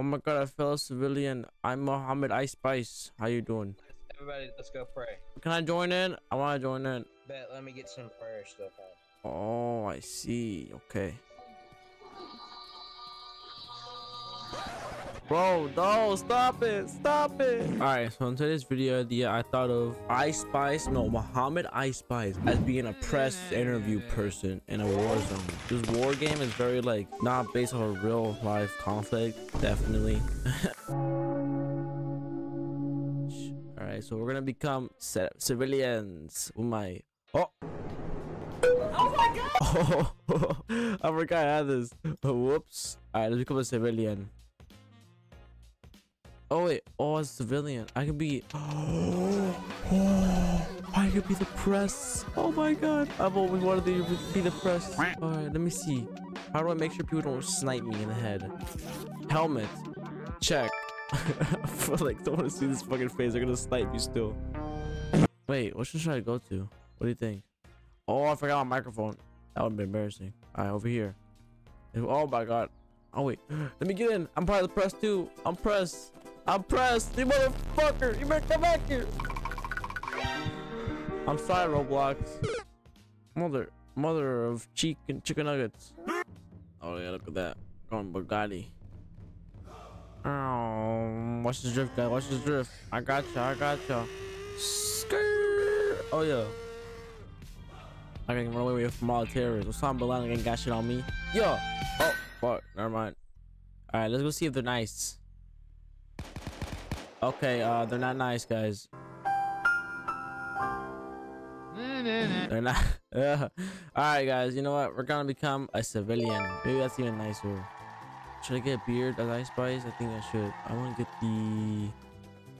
Oh my god, I fell a civilian. I'm Muhammad Ice Spice. How you doing? Everybody, let's go pray. Can I join in? I want to join in. Bet, let me get some prayer stuff on. Oh, I see. Okay. Bro, no, stop it. Stop it. All right, so in today's video idea, uh, I thought of Ice Spice, no, Muhammad Ice Spice as being a press interview person in a war zone. This war game is very like not based on a real life conflict, definitely. All right, so we're gonna become civilians. Oh my. Oh. Oh my god! Oh, I forgot I had this. Whoops. All right, let's become a civilian. Oh wait, oh, a civilian, I can be. Oh, I can be the press. Oh my god, I've always wanted to be the press. All right, let me see. How do I make sure people don't snipe me in the head? Helmet, check. I feel like don't want to see this fucking face. They're gonna snipe you still. Wait, what should I go to? What do you think? Oh, I forgot my microphone. That would be embarrassing. All right, over here. Oh my god. Oh wait, let me get in. I'm part of the press too. I'm press. I'm pressed. You motherfucker. You better come back here. I'm sorry, Roblox. Mother, mother of chicken chicken nuggets. Oh yeah, look at that. Going Bugatti. Oh, watch this drift, guy. Watch this drift. I got you. I got you. Skirt. Oh yeah. I can run away from all the terrorists. Osama bin Laden got shit on me. Yo. Oh, fuck. Never mind. All right, let's go see if they're nice. Okay, uh, they're not nice, guys. They're not. All right, guys. You know what? We're gonna become a civilian. Maybe that's even nicer. Should I get a beard as Ice Spice? I think I should. I want to get the.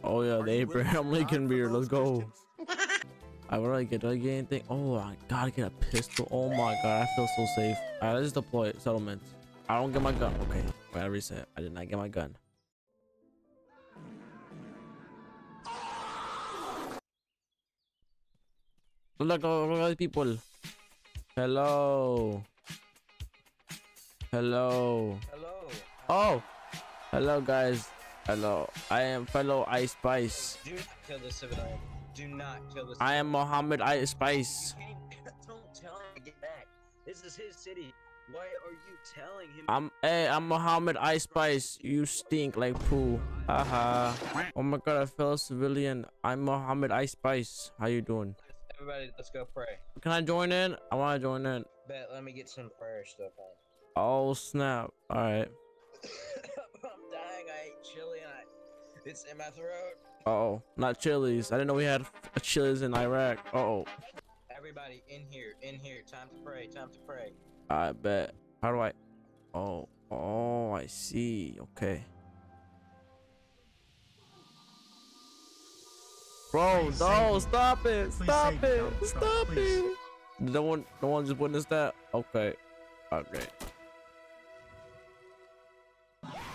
Oh yeah, the Abraham Lincoln beard. Let's go. I I get? Do I get anything? Oh, I gotta get a pistol. Oh my god, I feel so safe. All right, let's just deploy it. Settlement. I don't get my gun. Okay, I reset. I did not get my gun. Look, look, look at people. Hello. Hello. Hello. Oh. Hello, guys. Hello. I am fellow Ice Spice. Do not kill the civilian. Do not kill the I am Muhammad Ice Spice. Don't tell him to get back. This is his city. Why are you telling him? I'm hey, I'm Muhammad Ice Spice. You stink like poo. Haha. oh my god, I fell a civilian. I'm Muhammad Ice Spice. How you doing? Everybody, let's go pray. Can I join in? I want to join in. Bet, let me get some prayer stuff on. Oh snap! All right. I'm dying. I ate chili and I, it's in my throat. Uh oh, not chilies. I didn't know we had chilies in Iraq. Uh oh. Everybody in here, in here. Time to pray. Time to pray. I bet. How do I? Oh, oh, I see. Okay. Bro, no, stop it. Stop it. Stop it. No one, no one just witnessed that? Okay. Okay.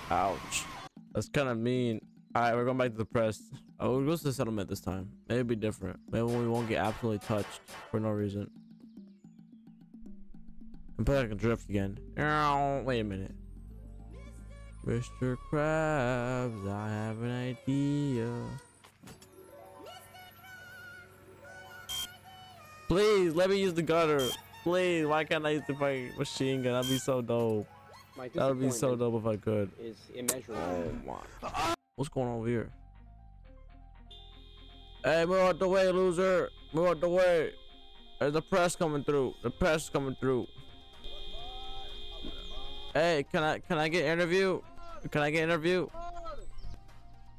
Ouch. That's kind of mean. All right, we're going back to the press. Oh, we'll go to the settlement this time. Maybe it'll be different. Maybe we won't get absolutely touched for no reason. And put like a drift again. Oh, Wait a minute. Mr. Krabs, I have an idea. Please let me use the gunner. Please, why can't I use the fucking machine gun? That'd be so dope. That would be so dope if I could. Is immeasurable. Oh my. What's going on over here? Hey, move out the way, loser. Move out the way. There's the press coming through. The press is coming through. Hey, can I can I get interview? Can I get interview?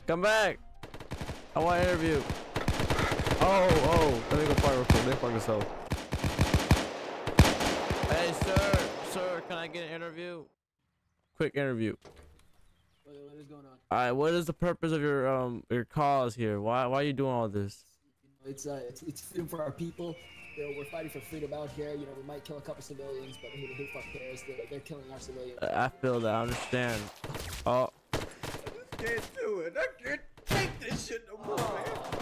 Come back. I want interview. Oh, oh. Let me go fire real quick. Let me fuck this up. Hey, sir. Sir, can I get an interview? Quick interview. What, what is going on? All right, what is the purpose of your um your cause here? Why why are you doing all this? It's uh, it's, it's freedom for our people. You know, we're fighting for freedom out here. You know, we might kill a couple civilians, but who, who fuck cares? They're, they're killing our civilians. I feel that. I understand. Oh, I just Can't do it. I can't take this shit no more, man.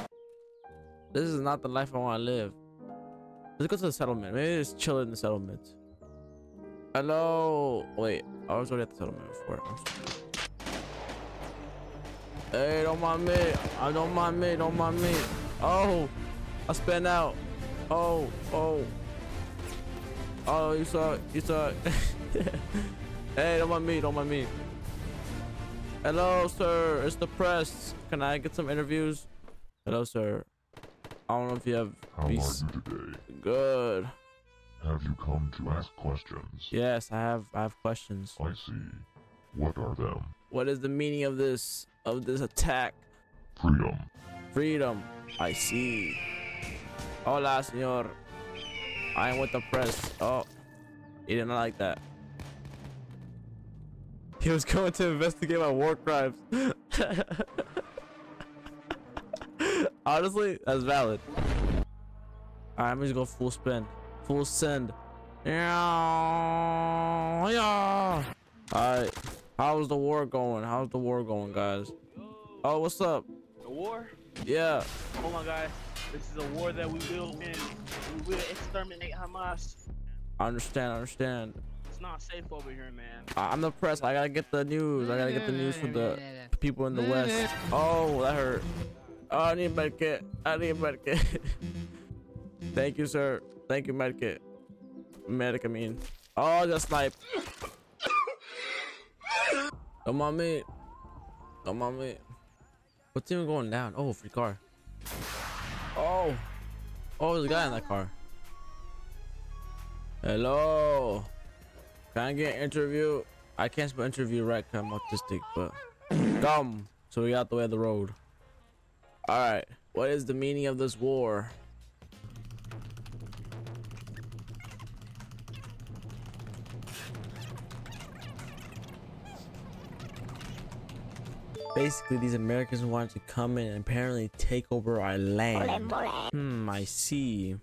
This is not the life I want to live. Let's go to the settlement. Maybe just chill in the settlement. Hello. Wait, I was already at the settlement before. Hey, don't mind me. I don't mind me. Don't mind me. Oh, I spin out. Oh, oh. Oh, you saw. You saw hey, don't mind me. Don't mind me. Hello, sir. It's the press. Can I get some interviews? Hello, sir. I don't know if you have. How are you today? Good. Have you come to ask questions? Yes, I have. I have questions. I see. What are them? What is the meaning of this of this attack? Freedom. Freedom. I see. Hola, señor. I am with the press. Oh, he didn't like that. He was going to investigate my war crimes. Honestly, that's valid. Alright, I'm just gonna go full spin. Full send. Yeah. yeah. Alright. How's the war going? How's the war going, guys? Oh, what's up? The war? Yeah. Oh my god. This is a war that we will win. We will exterminate Hamas. I understand, I understand. It's not safe over here, man. I'm the press. I gotta get the news. I gotta get the news for the people in the west. Oh, that hurt. Oh, I need a medkit. I need a medkit. Thank you, sir. Thank you, medkit. Medic, I mean. Oh, just snipe. Come on, me. Come on, me. What's even going down? Oh, free car. Oh. Oh, there's a guy in that car. Hello. Can I get an interview? I can't spell interview right 'cause I'm autistic, but come. So we got the way of the road. All right. What is the meaning of this war? Basically, these Americans wanted to come in and apparently take over our land. Hmm, I see.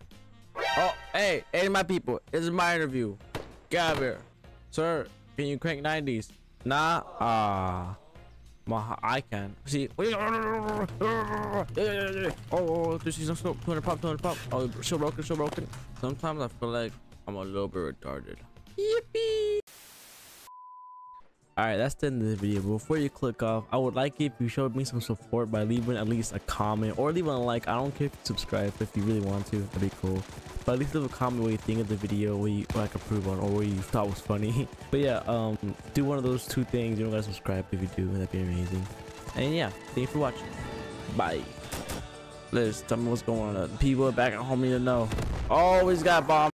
Oh, hey, hey, my people. This is my interview. Get out of here. Sir, can you crank 90s? Nah? Ah. My, I can. See? Oh, oh, oh this is scope. 200 pop, 200 pop. Oh, still broken, still broken. Sometimes I feel like I'm a little bit retarded. Yippee! Alright, that's the end of the video. Before you click off, I would like if you showed me some support by leaving at least a comment or leaving a like. I don't care if you subscribe if you really want to. That'd be cool. But at least leave a comment what you think of the video, what, you, what I could prove on, or what you thought was funny. but yeah, um, do one of those two things. You don't gotta subscribe if you do. That'd be amazing. And yeah, thank you for watching. Bye. Liz, tell me what's going on. People back at home need to know. Always got bomb.